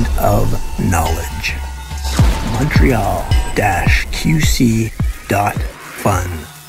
land of knowledge. Montreal-QC.fun.